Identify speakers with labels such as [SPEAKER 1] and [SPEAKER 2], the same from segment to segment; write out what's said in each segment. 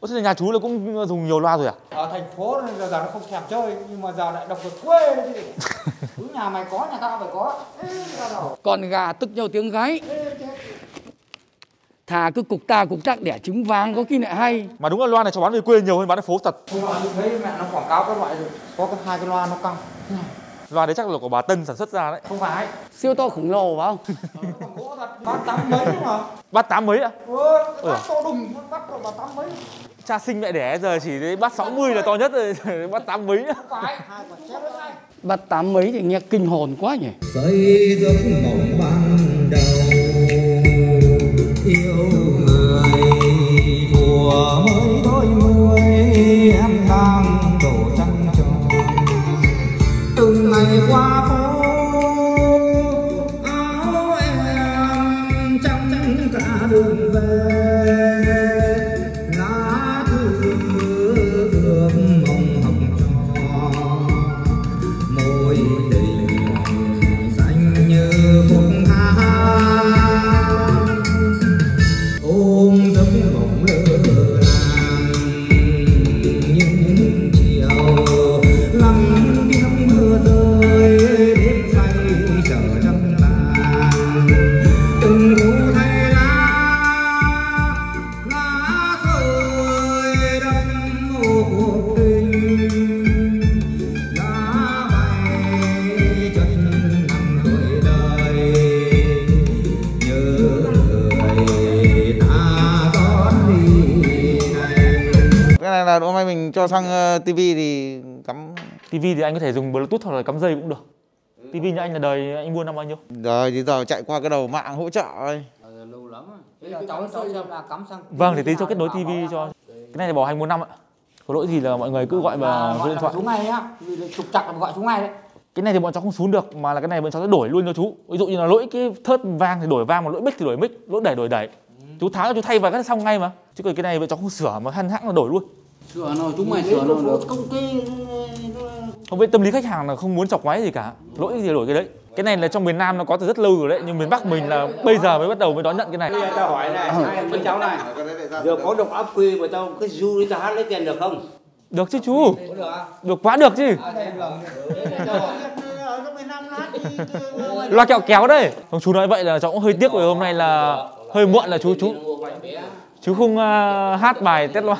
[SPEAKER 1] Ủa thế nhà chú là cũng dùng nhiều loa rồi à?
[SPEAKER 2] ở thành phố giờ, giờ nó không thèm chơi nhưng mà giờ lại độc được quê đấy chứ. Cứ nhà mày có nhà tao phải có. Ê,
[SPEAKER 3] Con gà tức nhau tiếng gáy Thà cứ cục ta cục chắc đẻ trứng vàng có khi lại hay.
[SPEAKER 1] Mà đúng là loa này cháu bán về quê nhiều hơn bán ở phố thật.
[SPEAKER 2] Hôm qua mình thấy mẹ nó quảng cáo các loại rồi. Có cái hai cái loa nó căng.
[SPEAKER 1] Loa đấy chắc là của bà Tân sản xuất ra đấy.
[SPEAKER 2] không phải.
[SPEAKER 3] Siêu to khổng lồ phải không?
[SPEAKER 2] thật. Bát tám mấy mà
[SPEAKER 1] Bát tám mấy ạ?
[SPEAKER 2] ừ, cái bát to đùng bát bà tám mấy
[SPEAKER 1] Cha sinh mẹ đẻ giờ chỉ bát 60 là to nhất rồi, bát tám mấy
[SPEAKER 3] Bắt tám mấy thì nghe kinh hồn quá nhỉ?
[SPEAKER 4] Xây giấc mộng ban đầu yêu người thùa mới đôi mươi em đang đổ trăng tròn. Từng ngày qua phố áo em trắng cả đường về
[SPEAKER 5] là hôm nay mình cho sang uh, tivi thì cắm
[SPEAKER 1] TV thì anh có thể dùng Bluetooth hoặc là cắm dây cũng được. TV nhà anh là đời anh mua năm bao nhiêu?
[SPEAKER 5] rồi thì giờ chạy qua cái đầu mạng hỗ trợ thôi
[SPEAKER 2] bây giờ cháu cháu xem là cắm sang
[SPEAKER 1] Vâng, thì tí cho kết nối TV cho. Cái này là bảo hành một năm ạ. Có lỗi gì là mọi người cứ gọi
[SPEAKER 2] à,
[SPEAKER 1] vào số
[SPEAKER 2] gọi
[SPEAKER 1] điện thoại.
[SPEAKER 2] xuống ngay á vì là trục chặt là gọi xuống ngay đấy
[SPEAKER 1] Cái này thì bọn cháu không xuống được mà là cái này bọn cháu sẽ đổi luôn cho chú. Ví dụ như là lỗi cái thớt vang thì đổi vang, mà lỗi mic thì đổi mic, lỗi đẩy đổi đẩy. Chú tháo cho chú thay vào cái xong ngay mà. Chứ còn cái này bọn cháu không sửa mà hăn hãng là đổi luôn.
[SPEAKER 3] Sửa nào chúng mày sửa nào được
[SPEAKER 2] công ty
[SPEAKER 1] Không biết tâm lý khách hàng là không muốn chọc máy gì cả. Lỗi gì đổi cái đấy. Cái này là trong miền Nam nó có từ rất lâu rồi đấy, nhưng miền Bắc mình là bây giờ mới bắt đầu mới đón nhận cái này.
[SPEAKER 6] Bây giờ tao hỏi này, hai mấy cháu này, giờ có độc áp quy mà tao cái du đi tao hát lấy tiền được không?
[SPEAKER 1] Được chứ chú. Được quá được chứ.
[SPEAKER 2] ở trong miền Nam hát thì
[SPEAKER 1] Loa kẹo kéo đây. Không chú nói vậy là cháu cũng hơi tiếc rồi hôm nay là hơi muộn là chú chú chú không uh, hát bài Tết loa.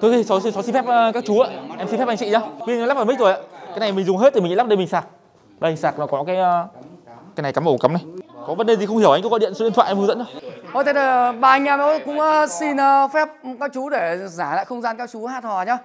[SPEAKER 1] Tôi thì cháu, cháu xin phép uh, các chú ạ. Em xin phép anh chị nhá. Pin lắp vào mic rồi ạ. Cái này mình dùng hết thì mình lắp đây mình sạc. Đây sạc nó có cái uh, cái này cắm ổ cắm này. Có vấn đề gì không hiểu anh cứ gọi điện số điện thoại em hướng dẫn thôi.
[SPEAKER 3] Thôi thế là ba anh em cũng xin phép các chú để giả lại không gian các chú hát hò nhá